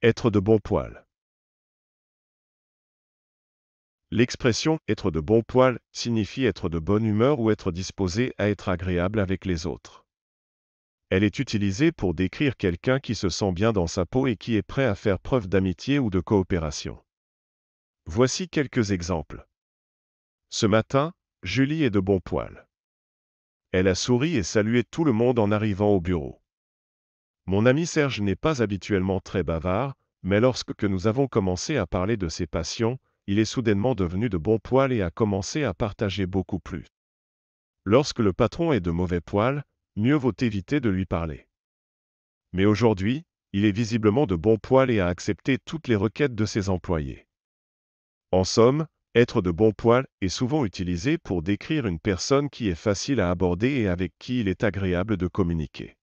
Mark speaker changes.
Speaker 1: Être de bon poil. L'expression être de bon poil signifie être de bonne humeur ou être disposé à être agréable avec les autres. Elle est utilisée pour décrire quelqu'un qui se sent bien dans sa peau et qui est prêt à faire preuve d'amitié ou de coopération. Voici quelques exemples. Ce matin, Julie est de bon poil. Elle a souri et salué tout le monde en arrivant au bureau. Mon ami Serge n'est pas habituellement très bavard, mais lorsque que nous avons commencé à parler de ses passions, il est soudainement devenu de bon poil et a commencé à partager beaucoup plus. Lorsque le patron est de mauvais poil, mieux vaut éviter de lui parler. Mais aujourd'hui, il est visiblement de bon poil et a accepté toutes les requêtes de ses employés. En somme, être de bon poil est souvent utilisé pour décrire une personne qui est facile à aborder et avec qui il est agréable de communiquer.